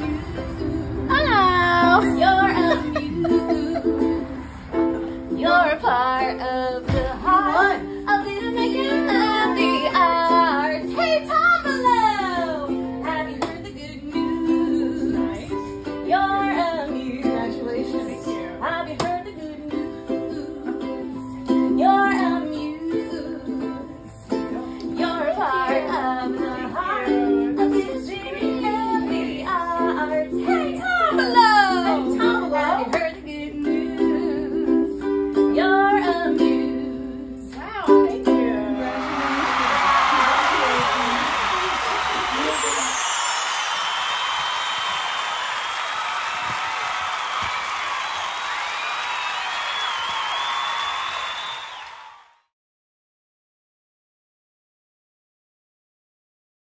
you.